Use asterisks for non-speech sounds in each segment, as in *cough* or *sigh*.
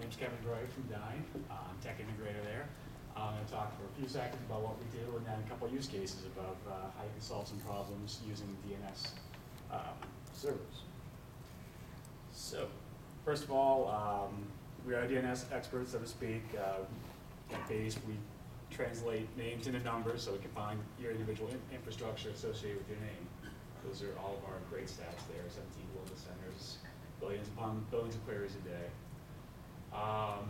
name's Kevin Gray from Dyn, I'm tech integrator there. I'm gonna talk for a few seconds about what we do and then a couple use cases about uh, how you can solve some problems using DNS um, servers. So, first of all, um, we are DNS experts, so to speak. Uh, At base, we translate names into numbers so we can find your individual in- infrastructure associated with your name. Those are all of our great stats there, seventeen global centers, billions upon billions of queries a day. Um,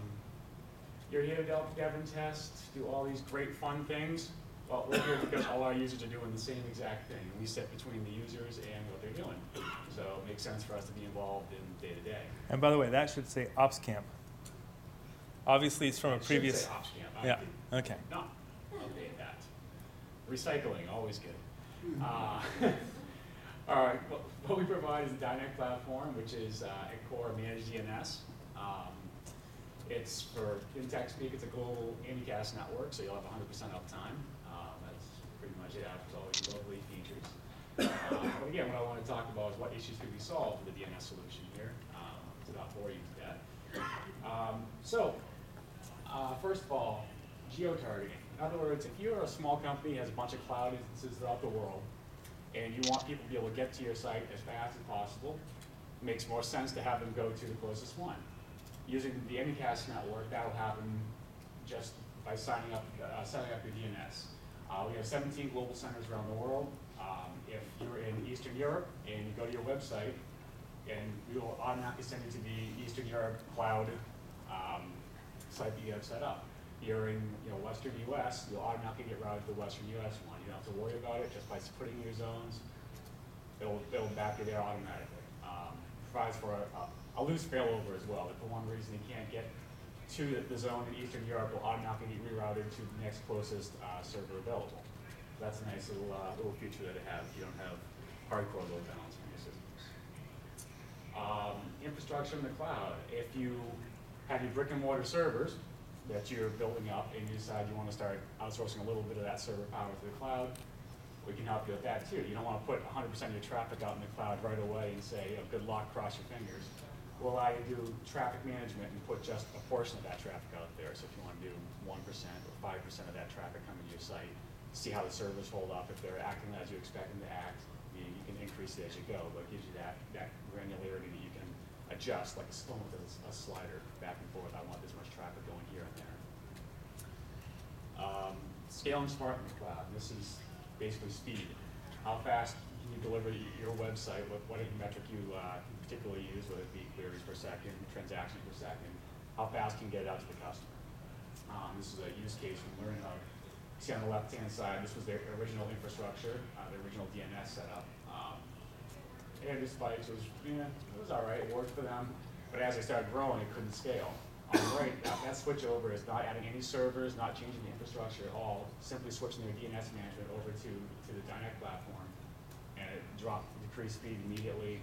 You're here to help Devon test, do all these great fun things. Well, we're here because all our users are doing the same exact thing. We sit between the users and what they're doing. So it makes sense for us to be involved in day-to-day. And by the way, that should say Ops Camp. Obviously, it's from a It should previous. say ops camp. I Yeah, did okay. Not update that. Recycling, always good. Uh, *laughs* All right, what, what we provide is a Dynect platform, which is uh, a core managed DNS. Um, It's for, in tech speak, it's a global Anycast network, so you'll have hundred percent uptime. Um, That's pretty much it, after all these lovely features. Uh, But again, what I want to talk about is what issues could be solved with the DNS solution here. Um, It's about four you to. Um, So, uh, first of all, geo-targeting. In other words, if you're a small company, has a bunch of cloud instances throughout the world, and you want people to be able to get to your site as fast as possible, it makes more sense to have them go to the closest one. Using the Anycast network, that'll happen just by signing up, uh, setting up your DNS. Uh, we have seventeen global centers around the world. Um, if you're in Eastern Europe and you go to your website, and we will automatically send you to the Eastern Europe cloud, um, site that you have set up. You're in, you know, Western US, you'll automatically get routed to the Western US one. You don't have to worry about it, just by putting your zones, it'll, it'll back you there automatically. Provides for a, a loose failover as well. If for one reason you can't get to the- zone in Eastern Europe, will automatically get rerouted to the next closest, uh, server available. That's a nice little, uh, little feature that it has. You don't have hardcore load balancing in your systems. Um, infrastructure in the cloud, if you have your brick and mortar servers that you're building up and you decide you wanna start outsourcing a little bit of that server power to the cloud, we can help you with that too. You don't wanna put hundred percent of your traffic out in the cloud right away and say, oh, good luck, cross your fingers. We'll allow you to do traffic management and put just a portion of that traffic out there. So if you wanna do one percent or five percent of that traffic coming to your site, see how the servers hold up. If they're acting as you expect them to act, you, you can increase it as you go, but it gives you that, that granularity that you can adjust, like a, a slider back and forth. I want this much traffic going here and there. Um, scaling smart in the cloud, this is basically speed. How fast can you deliver your website, what, what metric you, uh, particularly use, whether it be queries per second, transactions per second, how fast can you get it out to the customer? Um, this is a use case from Learn Hub. See on the left-hand side, this was their original infrastructure, uh, their original DNS setup. Um, and this spikes was, yeah, it was all right, it worked for them, but as they started growing, it couldn't scale. The right, that, that switch over is not adding any servers, not changing the infrastructure at all, simply switching their DNS management over to, to the Dynect platform. And it dropped, decreased speed immediately,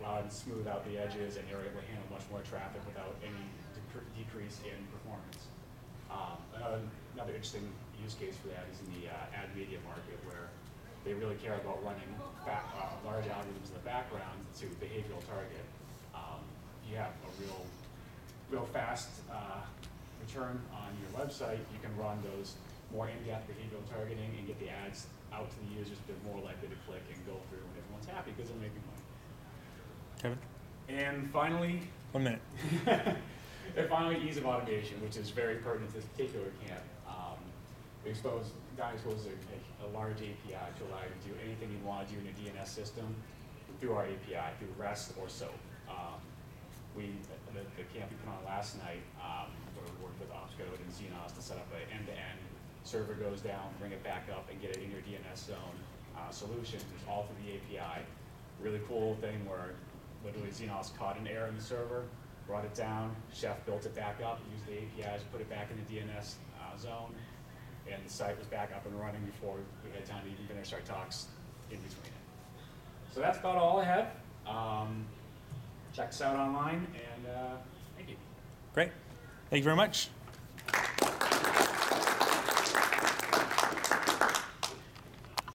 allowed to smooth out the edges, and they were able to handle much more traffic without any decre- decrease in performance. Um, another, another interesting use case for that is in the uh, ad media market where they really care about running back, uh, large algorithms in the background to behavioral target. Um, you have a real, real fast uh, return on your website, you can run those more in-depth behavioral targeting and get the ads out to the users, they're more likely to click and go through, when everyone's happy because they're making money. Kevin, And finally, one minute. *laughs* and finally, ease of automation, which is very pertinent to this particular camp. Um, we expose, Dyna exposes a, a, a large API to allow you to do anything you want to do in a DNS system through our API, through REST or SOAP. Um, we, the, the camp we put on last night, um, where we worked with Opscode and Zenoss to set up an end-to-end server goes down, bring it back up, and get it in your DNS zone uh, solution. All through the API. Really cool thing where literally Zenoss caught an error in the server, brought it down, Chef built it back up, used the APIs, put it back in the DNS uh, zone, and the site was back up and running before we had time to even finish our talks in between it. So that's about all I have. Um, check us out online, and uh, thank you. Great. Thank you very much.